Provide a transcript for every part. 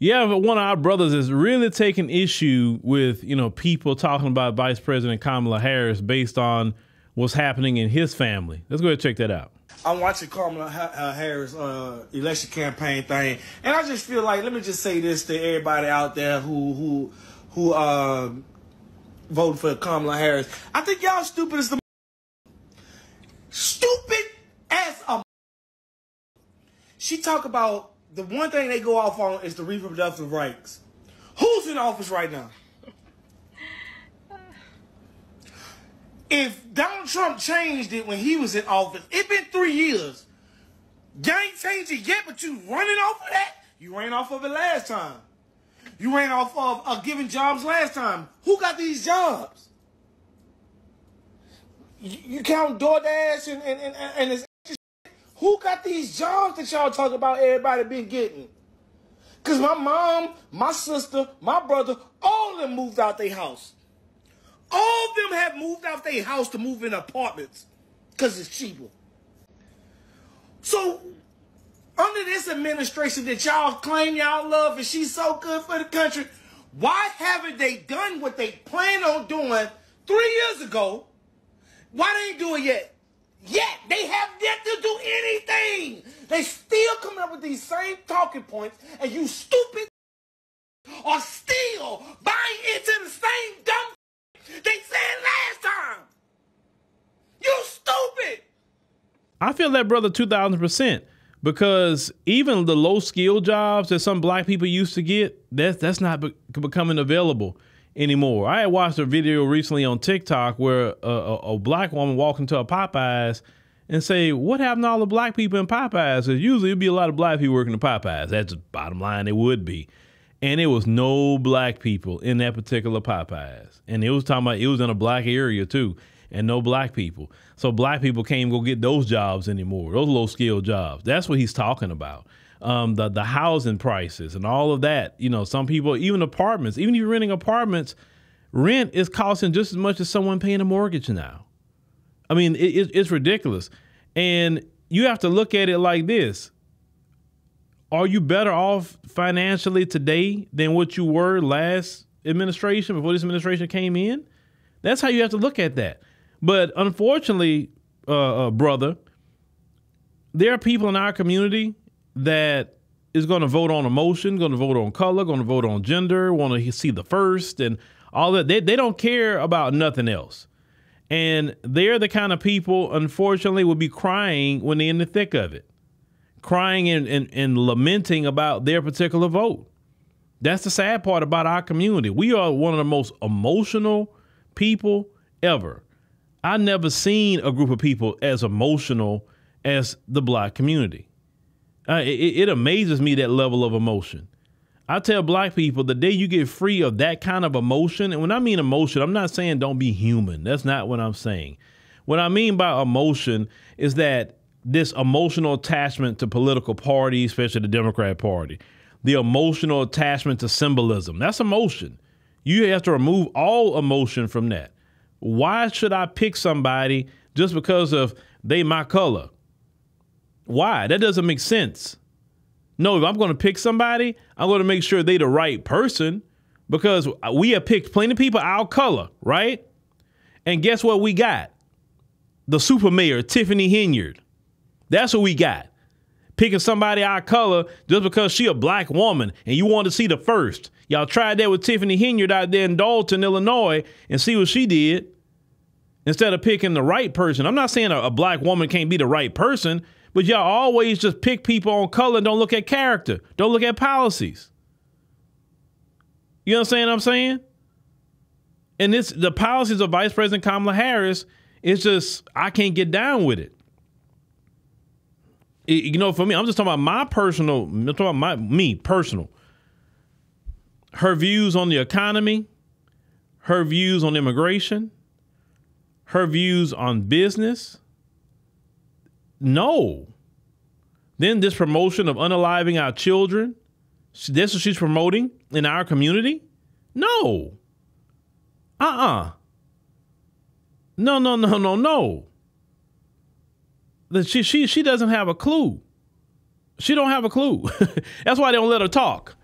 Yeah, but one of our brothers is really taking issue with you know people talking about Vice President Kamala Harris based on what's happening in his family. Let's go ahead and check that out. I'm watching Kamala uh, Harris uh, election campaign thing, and I just feel like let me just say this to everybody out there who who who uh, voted for Kamala Harris. I think y'all stupid as the stupid as a. She talk about the one thing they go off on is the reproductive rights. Who's in office right now? If Donald Trump changed it when he was in office, it been three years. You ain't changed it yet, but you running off of that? You ran off of it last time. You ran off of uh, giving jobs last time. Who got these jobs? You, you count DoorDash and, and, and, and it's got these jobs that y'all talk about everybody been getting? Because my mom, my sister, my brother, all of them moved out their house. All of them have moved out their house to move in apartments because it's cheaper. So, under this administration that y'all claim y'all love and she's so good for the country, why haven't they done what they planned on doing three years ago? Why they ain't do it yet? Yet they have yet to do anything. They still coming up with these same talking points, and you stupid are still buying into the same dumb they said last time. You stupid. I feel that brother two thousand percent because even the low skill jobs that some black people used to get, that's that's not be- becoming available anymore. I had watched a video recently on TikTok where a, a, a black woman walked into a Popeyes and say, "What happened to all the black people in Popeyes?" Because usually it'd be a lot of black people working in Popeyes. That's the bottom line. It would be, and it was no black people in that particular Popeyes, and it was talking about it was in a black area too, and no black people. So black people can't go get those jobs anymore. Those low skill jobs. That's what he's talking about um, the the housing prices and all of that. You know, some people even apartments, even if you're renting apartments, rent is costing just as much as someone paying a mortgage now. I mean, it, it's ridiculous, and you have to look at it like this: Are you better off financially today than what you were last administration before this administration came in? That's how you have to look at that. But unfortunately, uh, uh, brother, there are people in our community that is going to vote on emotion, going to vote on color, going to vote on gender, want to see the first and all that. They, they don't care about nothing else. And they're the kind of people, unfortunately, will be crying when they're in the thick of it, crying and, and, and lamenting about their particular vote. That's the sad part about our community. We are one of the most emotional people ever. I never seen a group of people as emotional as the black community. Uh, it, it amazes me that level of emotion. I tell black people the day you get free of that kind of emotion, and when I mean emotion, I'm not saying don't be human. That's not what I'm saying. What I mean by emotion is that this emotional attachment to political parties, especially the Democrat Party, the emotional attachment to symbolism, that's emotion. You have to remove all emotion from that. Why should I pick somebody just because of they my color? Why? That doesn't make sense. No, if I'm going to pick somebody, I'm going to make sure they the right person because we have picked plenty of people our color, right? And guess what we got? The super mayor, Tiffany Henyard. That's what we got. Picking somebody our color just because she a black woman and you want to see the first. Y'all tried that with Tiffany Henyard out there in Dolton, Illinois, and see what she did. Instead of picking the right person. I'm not saying a, a black woman can't be the right person, but y'all always just pick people on color and don't look at character, don't look at policies. You understand what I'm saying? And this the policies of Vice President Kamala Harris is just I can't get down with it. it you know, for me, I'm just talking about my personal. I'm talking about my me personal. Her views on the economy, her views on immigration, her views on business no. Then this promotion of unaliving our children, that's what she's promoting in our community? No. Uh-uh. No, no, no, no, no. She she she doesn't have a clue. She don't have a clue. That's why they don't let her talk.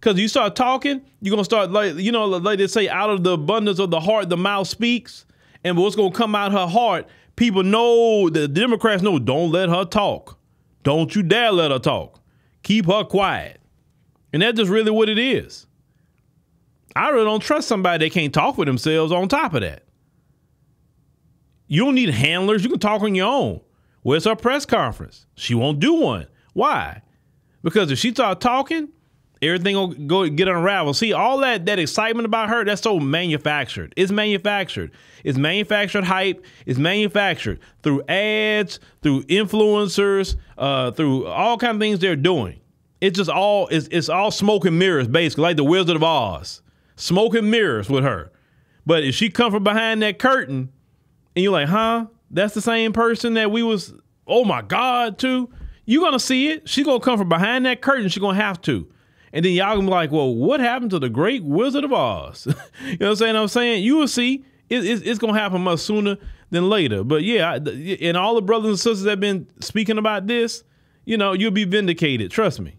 Because you start talking, you're gonna start like you know, like they say, out of the abundance of the heart, the mouth speaks. And what's gonna come out her heart, people know the Democrats know, don't let her talk. Don't you dare let her talk. Keep her quiet. And that's just really what it is. I really don't trust somebody that can't talk for themselves on top of that. You don't need handlers. You can talk on your own. Where's her press conference? She won't do one. Why? Because if she start talking, everything will go get unraveled. See, all that that excitement about her, that's so manufactured. It's manufactured. It's manufactured hype. It's manufactured through ads, through influencers, uh, through all kind of things they're doing. It's just all it's, it's all smoke and mirrors, basically, like the Wizard of Oz. Smoke and mirrors with her. But if she come from behind that curtain, and you're like, huh? That's the same person that we was, oh my God, too. You're gonna see it. She's gonna come from behind that curtain. She's gonna have to. And then y'all gonna be like, well, what happened to the great Wizard of Oz? you know what I'm saying? I'm saying you will see. It, it, it's gonna happen much sooner than later. But yeah, and all the brothers and sisters that have been speaking about this, you know, you'll be vindicated. Trust me.